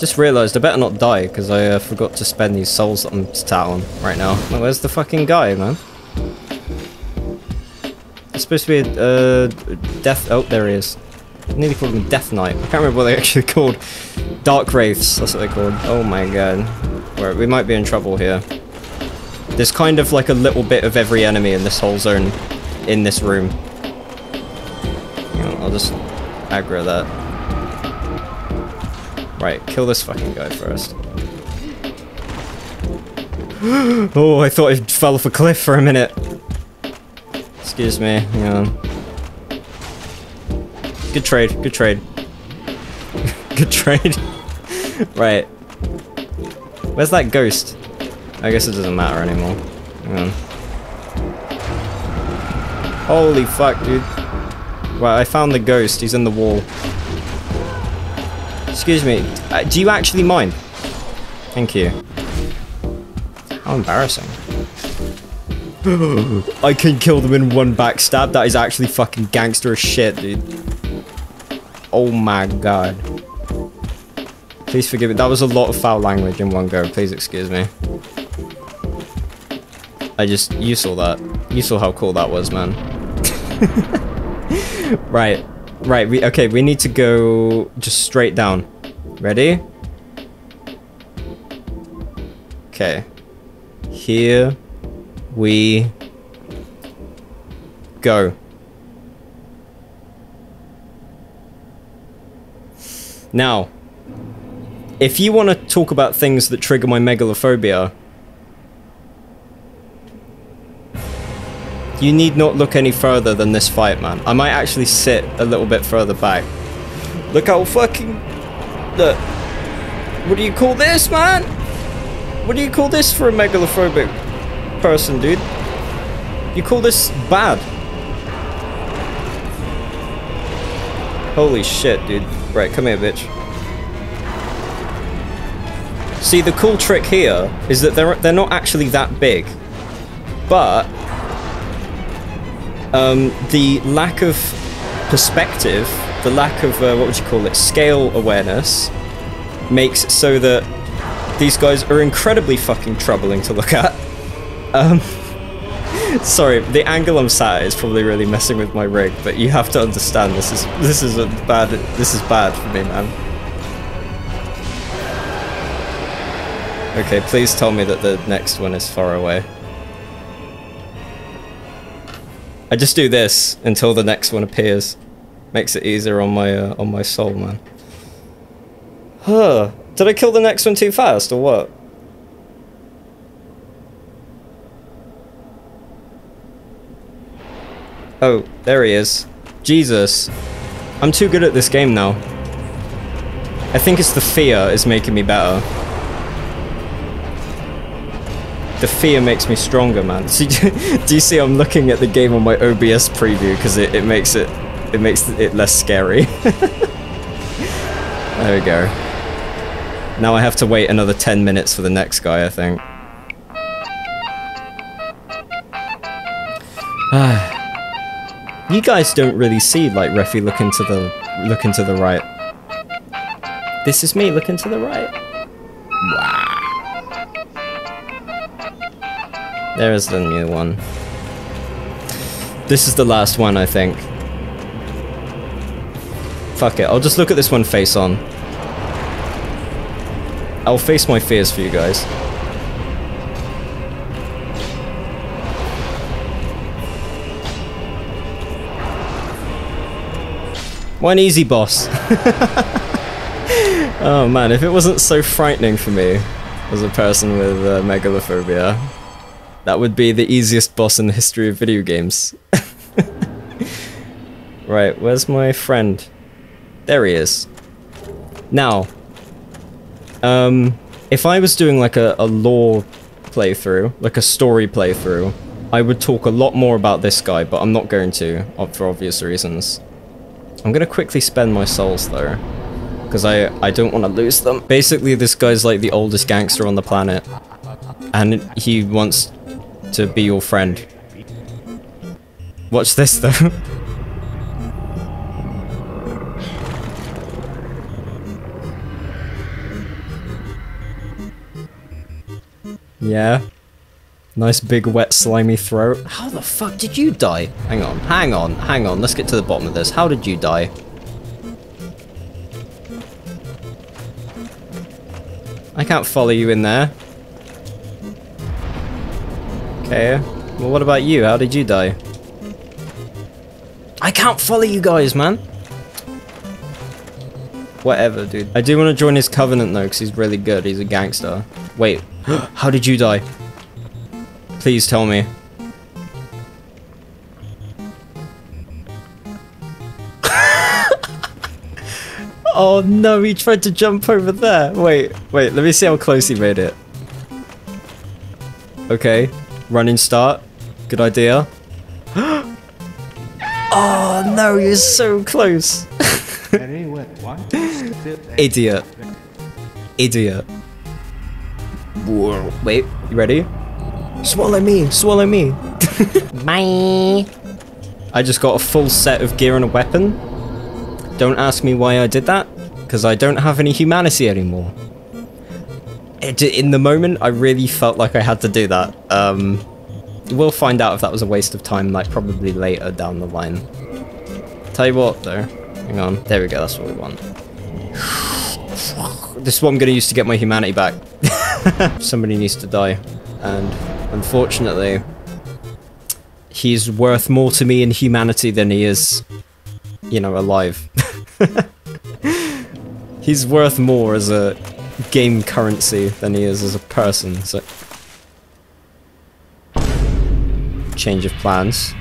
Just realised I better not die, because I uh, forgot to spend these souls that I'm tattling right now. Where's the fucking guy, man? It's supposed to be a uh, death... Oh, there he is. I nearly called him Death Knight. I can't remember what they actually called. Dark Wraiths, that's what they called. Oh my god. Right, we might be in trouble here. There's kind of like a little bit of every enemy in this whole zone in this room. I'll just aggro that. Right, kill this fucking guy first. oh, I thought I fell off a cliff for a minute. Excuse me, hang on. Good trade, good trade. good trade. right. Where's that ghost? I guess it doesn't matter anymore. Holy fuck, dude. Right, I found the ghost. He's in the wall. Excuse me. Uh, do you actually mind? Thank you. How embarrassing. I can kill them in one backstab. That is actually fucking gangster as shit, dude. Oh my god. Please forgive me. That was a lot of foul language in one go. Please excuse me. I just... You saw that. You saw how cool that was, man. right. Right, we okay, we need to go just straight down. Ready? Okay. Here we go. Now, if you want to talk about things that trigger my megalophobia, You need not look any further than this fight, man. I might actually sit a little bit further back. Look how fucking... Look. What do you call this, man? What do you call this for a megalophobic person, dude? You call this bad? Holy shit, dude. Right, come here, bitch. See, the cool trick here is that they're, they're not actually that big. But um, the lack of perspective, the lack of, uh, what would you call it, scale awareness, makes it so that these guys are incredibly fucking troubling to look at. Um, sorry, the angle I'm sat at is probably really messing with my rig, but you have to understand this is this is bad this is bad for me, man. Okay, please tell me that the next one is far away. I just do this until the next one appears. Makes it easier on my uh, on my soul, man. Huh. Did I kill the next one too fast, or what? Oh, there he is. Jesus. I'm too good at this game now. I think it's the fear is making me better. The fear makes me stronger, man. Do you see I'm looking at the game on my OBS preview because it, it makes it it makes it less scary. there we go. Now I have to wait another 10 minutes for the next guy, I think. you guys don't really see like Refi looking to the looking to the right. This is me looking to the right. There is the new one. This is the last one, I think. Fuck it, I'll just look at this one face on. I'll face my fears for you guys. One easy boss. oh man, if it wasn't so frightening for me as a person with uh, megalophobia, that would be the easiest boss in the history of video games. right, where's my friend? There he is. Now, um, if I was doing like a, a lore playthrough, like a story playthrough, I would talk a lot more about this guy, but I'm not going to, for obvious reasons. I'm gonna quickly spend my souls though, because I, I don't want to lose them. Basically, this guy's like the oldest gangster on the planet, and he wants to be your friend. Watch this though. yeah. Nice big wet slimy throat. How the fuck did you die? Hang on, hang on, hang on. Let's get to the bottom of this. How did you die? I can't follow you in there. Okay. Well, what about you? How did you die? I can't follow you guys, man. Whatever, dude. I do want to join his covenant, though, because he's really good. He's a gangster. Wait. How did you die? Please tell me. oh no, he tried to jump over there. Wait, wait, let me see how close he made it. Okay, running start. Good idea. oh no, you're so close. Idiot. Idiot. Whoa. Wait, you ready? Swallow me, swallow me. Bye. I just got a full set of gear and a weapon. Don't ask me why I did that, because I don't have any humanity anymore. In the moment, I really felt like I had to do that. Um, we'll find out if that was a waste of time, like probably later down the line. Tell you what, though. Hang on. There we go, that's what we want. This is what I'm going to use to get my humanity back. Somebody needs to die. And unfortunately, he's worth more to me in humanity than he is, you know, alive. he's worth more as a game currency than he is as a person, so... Change of plans.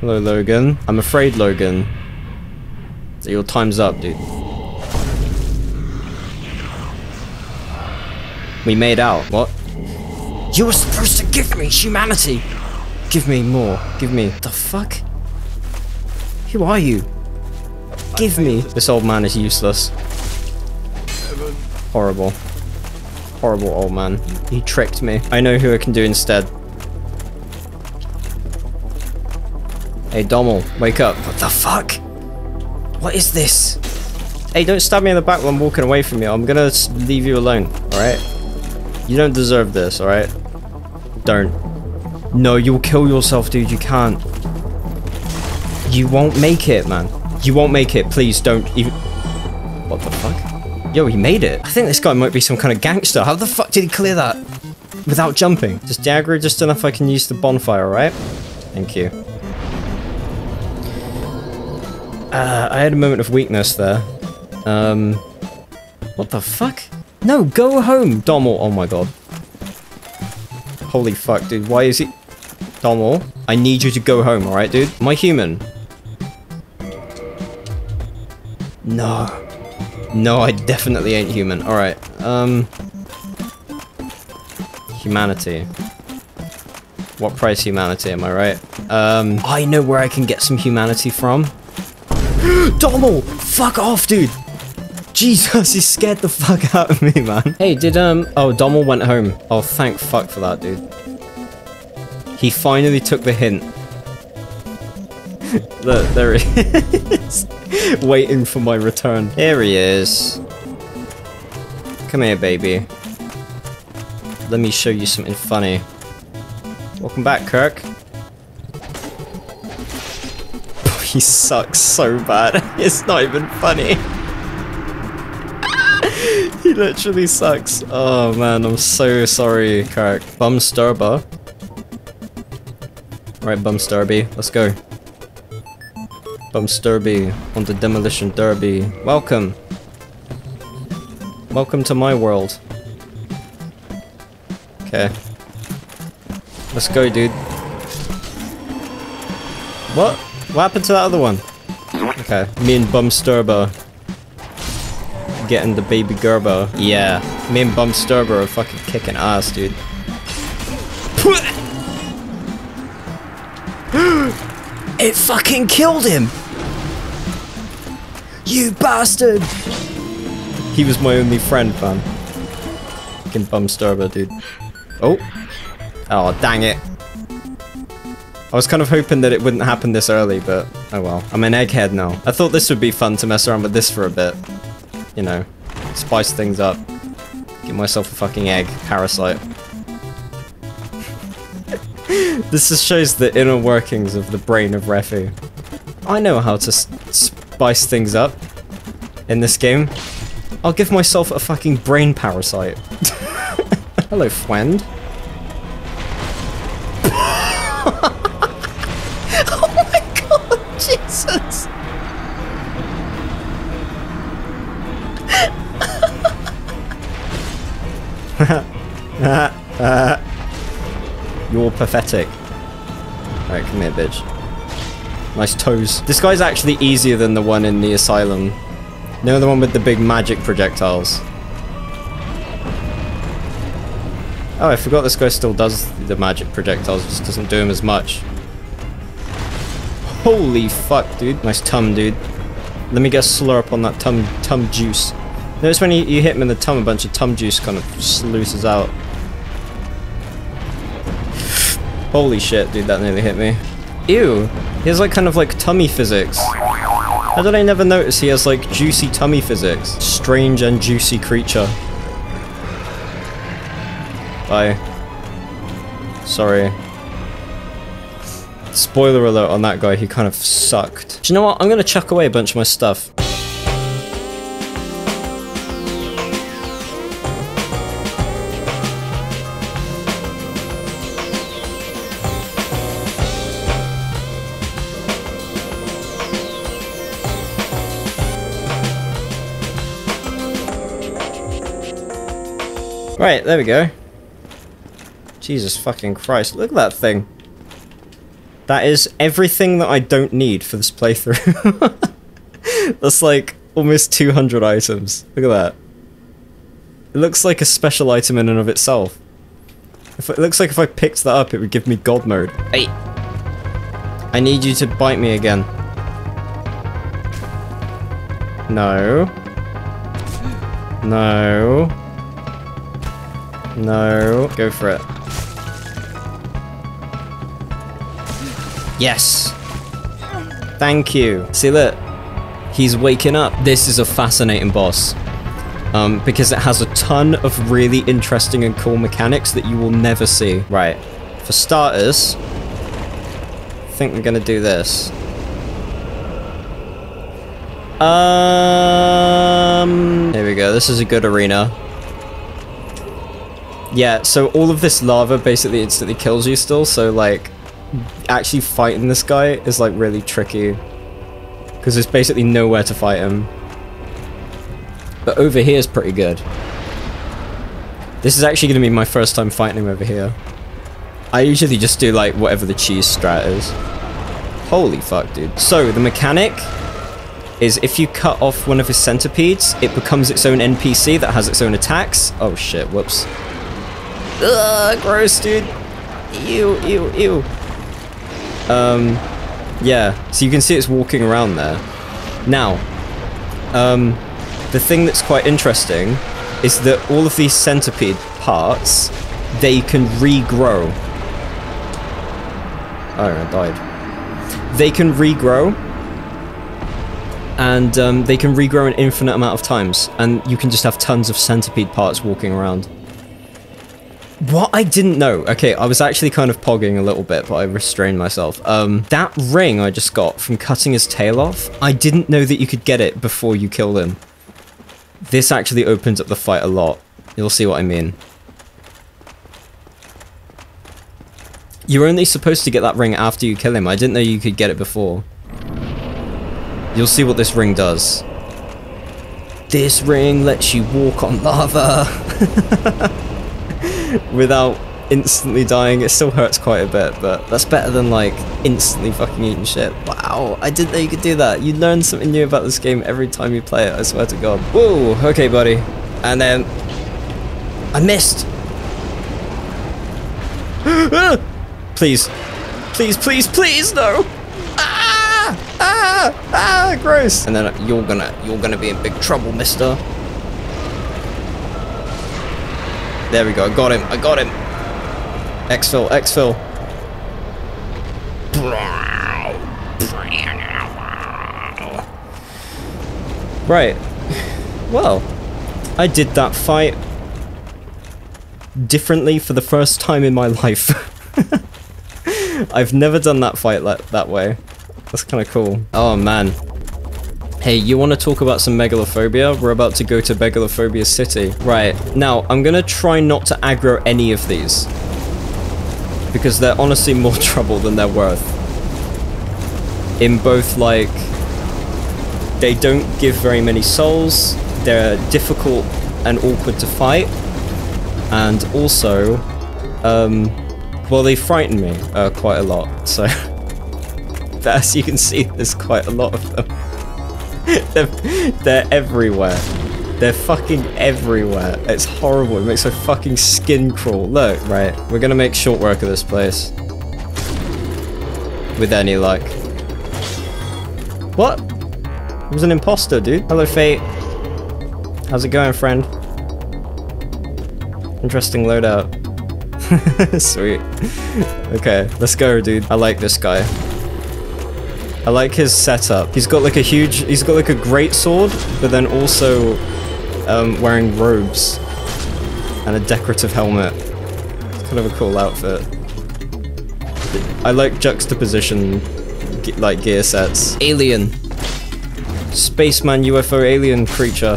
Hello, Logan. I'm afraid, Logan. So your time's up, dude. We made out. What? You were supposed to give me humanity! Give me more. Give me... The fuck? Who are you? Give me... This old man is useless. Horrible. Horrible old man. He tricked me. I know who I can do instead. Hey, Dommel, wake up. What the fuck? What is this? Hey, don't stab me in the back while I'm walking away from you. I'm gonna leave you alone, alright? You don't deserve this, alright? Don't. No, you'll kill yourself, dude. You can't. You won't make it, man. You won't make it. Please don't even... What the fuck? Yo, he made it. I think this guy might be some kind of gangster. How the fuck did he clear that? Without jumping. Just Jagger just enough I can use the bonfire, right? Thank you. Uh, I had a moment of weakness there. Um, what the fuck? No, go home, Dommel. Oh my god. Holy fuck, dude. Why is he... Dommel, I need you to go home, alright, dude? I human? No. No, I definitely ain't human. Alright, um... Humanity. What price humanity, am I right? Um, I know where I can get some humanity from. Dommel! Fuck off, dude! Jesus, he scared the fuck out of me, man. Hey, did, um... Oh, Dommel went home. Oh, thank fuck for that, dude. He finally took the hint. Look, there he is. Waiting for my return. Here he is. Come here, baby. Let me show you something funny. Welcome back, Kirk. he sucks so bad. It's not even funny. he literally sucks. Oh man, I'm so sorry, Kirk. Bum Sturba. Alright, Bum let's go. Bum Sturby on the Demolition Derby. Welcome. Welcome to my world. Okay. Let's go, dude. What? What happened to that other one? Okay, me and Bum Sturba getting the baby Gerbo. Yeah, me and Bum Sturba are fucking kicking ass, dude. it fucking killed him! You bastard! He was my only friend, man. Fucking Bum Sturba, dude. Oh. Oh, dang it. I was kind of hoping that it wouldn't happen this early, but oh well. I'm an egghead now. I thought this would be fun to mess around with this for a bit. You know, spice things up. Give myself a fucking egg. Parasite. this just shows the inner workings of the brain of Refi. I know how to spice things up in this game. I'll give myself a fucking brain parasite. Hello, friend. oh my god, Jesus! You're pathetic. Alright, come here, bitch. Nice toes. This guy's actually easier than the one in the asylum. No, the one with the big magic projectiles. Oh, I forgot this guy still does the magic projectiles, just doesn't do him as much. Holy fuck, dude. Nice tum, dude. Let me get a slurp on that tum tum juice. Notice when you, you hit him in the tum, a bunch of tum juice kind of sluices out. Holy shit, dude, that nearly hit me. Ew, he has like kind of like tummy physics. How did I never notice he has like juicy tummy physics? Strange and juicy creature. Bye. Sorry. Spoiler alert on that guy, he kind of sucked. Do you know what? I'm gonna chuck away a bunch of my stuff. There we go. Jesus fucking Christ, look at that thing. That is everything that I don't need for this playthrough. That's like almost 200 items. Look at that. It looks like a special item in and of itself. If, it looks like if I picked that up, it would give me God mode. Hey! I need you to bite me again. No. No. No. Go for it. Yes. Thank you. See, look. He's waking up. This is a fascinating boss. Um, because it has a ton of really interesting and cool mechanics that you will never see. Right. For starters, I think we're gonna do this. Um, here we go. This is a good arena. Yeah, so all of this lava basically instantly kills you still, so like, actually fighting this guy is like really tricky. Because there's basically nowhere to fight him. But over here is pretty good. This is actually going to be my first time fighting him over here. I usually just do like whatever the cheese strat is. Holy fuck, dude. So, the mechanic is if you cut off one of his centipedes, it becomes its own NPC that has its own attacks. Oh shit, whoops. Ugh, gross, dude. Ew, ew, ew. Um, yeah, so you can see it's walking around there. Now, um, the thing that's quite interesting is that all of these centipede parts, they can regrow. Oh, I died. They can regrow, and um, they can regrow an infinite amount of times, and you can just have tons of centipede parts walking around. What I didn't know, okay, I was actually kind of pogging a little bit, but I restrained myself. Um, that ring I just got from cutting his tail off, I didn't know that you could get it before you killed him. This actually opens up the fight a lot. You'll see what I mean. You're only supposed to get that ring after you kill him. I didn't know you could get it before. You'll see what this ring does. This ring lets you walk on lava. without instantly dying. It still hurts quite a bit, but that's better than like instantly fucking eating shit. Wow, I didn't know you could do that. You learn something new about this game every time you play it, I swear to god. Whoa, okay buddy. And then... I missed! please. Please, please, please, no! Ah! Ah! Ah! Gross! And then you're gonna, you're gonna be in big trouble, mister. There we go. I got him. I got him. Exfil. Exfil. Right. Well, I did that fight differently for the first time in my life. I've never done that fight like that way. That's kind of cool. Oh man. Hey, you want to talk about some megalophobia? We're about to go to Megalophobia City. Right, now, I'm gonna try not to aggro any of these. Because they're honestly more trouble than they're worth. In both, like... They don't give very many souls, they're difficult and awkward to fight, and also, um, well, they frighten me uh, quite a lot, so... as you can see, there's quite a lot of them. They're, they're everywhere. They're fucking everywhere. It's horrible. It makes my fucking skin crawl. Look, right. We're gonna make short work of this place. With any luck. What? It was an imposter, dude. Hello, Fate. How's it going, friend? Interesting loadout. Sweet. Okay, let's go, dude. I like this guy. I like his setup. He's got like a huge, he's got like a great sword, but then also um, wearing robes and a decorative helmet. It's kind of a cool outfit. I like juxtaposition, like gear sets. Alien. Spaceman UFO alien creature.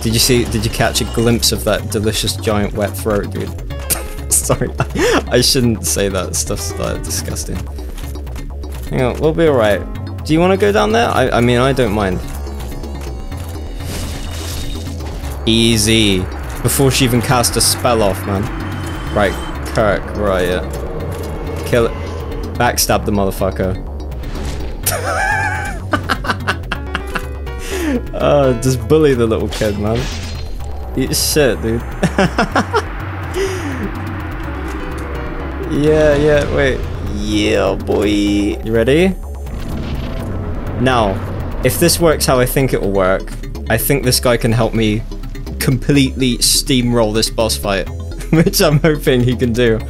Did you see, did you catch a glimpse of that delicious giant wet throat, dude? Sorry, I shouldn't say that. Stuff's uh, disgusting. Hang on, we'll be alright. Do you want to go down there? I, I mean, I don't mind. Easy. Before she even cast a spell off, man. Right, Kirk, right, yeah. Kill it. Backstab the motherfucker. oh, just bully the little kid, man. Eat shit, dude. yeah, yeah, wait. Yeah, boy. You ready? Now, if this works how I think it will work, I think this guy can help me completely steamroll this boss fight, which I'm hoping he can do.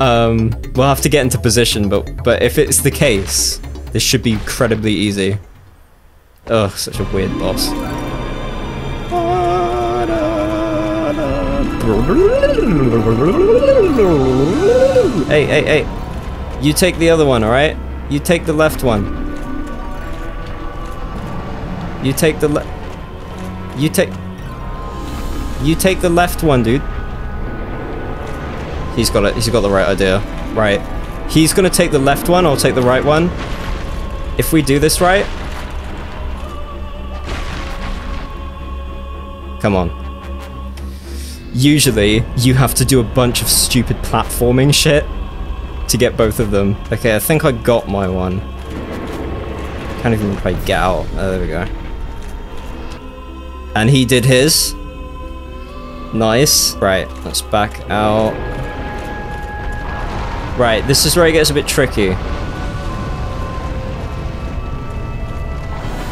Um, we'll have to get into position, but but if it's the case, this should be incredibly easy. Ugh, such a weird boss. Hey, hey, hey. You take the other one, alright? You take the left one. You take the left... You take... You take the left one, dude. He's got it. He's got the right idea. Right. He's gonna take the left one, I'll take the right one. If we do this right... Come on. Usually, you have to do a bunch of stupid platforming shit to get both of them. Okay, I think I got my one. Can't even quite get out. Oh, there we go. And he did his. Nice. Right, let's back out. Right, this is where it gets a bit tricky.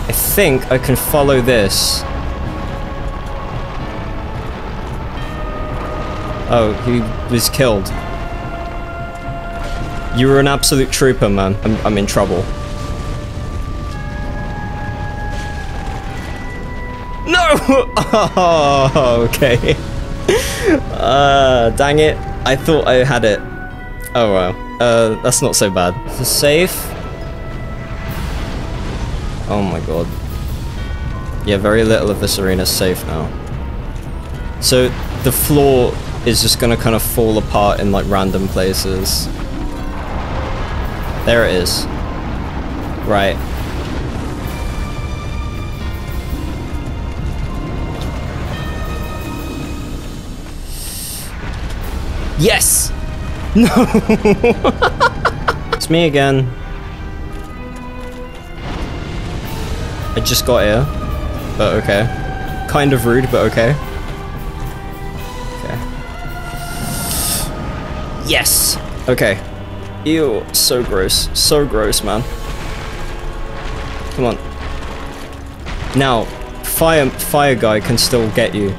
I think I can follow this. Oh, he was killed. You were an absolute trooper, man. I'm, I'm in trouble. No! Oh, okay. uh, dang it. I thought I had it. Oh, well. Uh, that's not so bad. Safe. Oh my god. Yeah, very little of this arena is safe now. So, the floor is just gonna kind of fall apart in like random places. There it is. Right. Yes! No! it's me again. I just got here. But okay. Kind of rude, but okay. Okay. Yes! Okay. Ew, so gross. So gross, man. Come on. Now, fire fire guy can still get you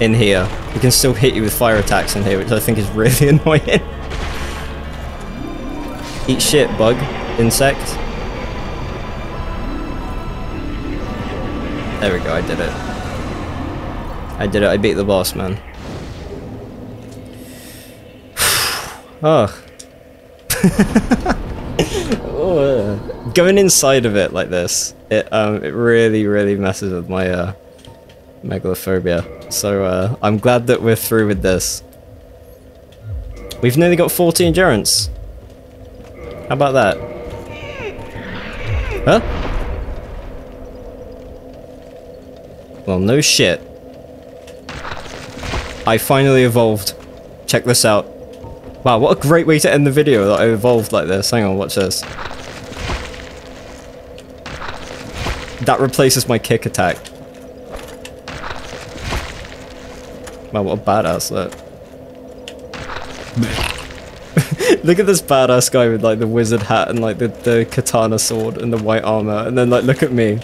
in here. He can still hit you with fire attacks in here, which I think is really annoying. Eat shit, bug. Insect. There we go, I did it. I did it. I beat the boss, man. oh. Oh. Going inside of it like this, it um it really really messes with my uh megalophobia. So uh, I'm glad that we're through with this. We've nearly got 40 endurance. How about that? Huh? Well, no shit. I finally evolved. Check this out. Wow, what a great way to end the video that I evolved like this. Hang on, watch this. That replaces my kick attack. Wow, what a badass look. look at this badass guy with like the wizard hat and like the, the katana sword and the white armor and then like look at me.